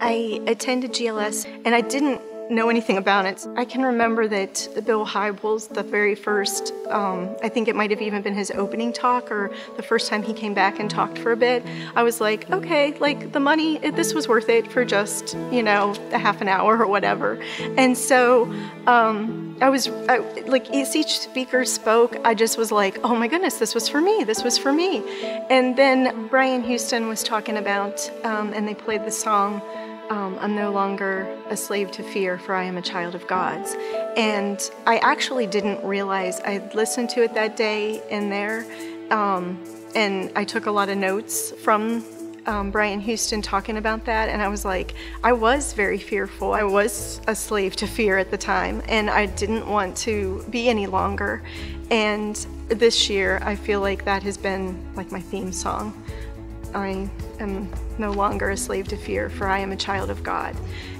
I attended GLS and I didn't know anything about it. I can remember that Bill Hybels, the very first, um, I think it might have even been his opening talk or the first time he came back and talked for a bit. I was like, okay, like the money, this was worth it for just, you know, a half an hour or whatever. And so um, I was, I, like, as each speaker spoke, I just was like, oh my goodness, this was for me, this was for me. And then Brian Houston was talking about, um, and they played the song um, I'm no longer a slave to fear, for I am a child of God's. And I actually didn't realize I listened to it that day in there, um, and I took a lot of notes from um, Brian Houston talking about that, and I was like, I was very fearful. I was a slave to fear at the time, and I didn't want to be any longer. And this year, I feel like that has been like my theme song. I am no longer a slave to fear, for I am a child of God.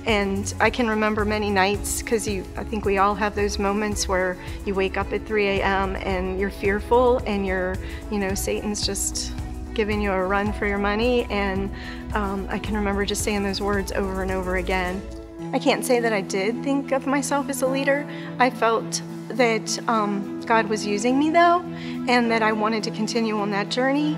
And I can remember many nights, because I think we all have those moments where you wake up at 3 a.m. and you're fearful, and you're, you know, Satan's just giving you a run for your money. And um, I can remember just saying those words over and over again. I can't say that I did think of myself as a leader. I felt that um, God was using me though, and that I wanted to continue on that journey.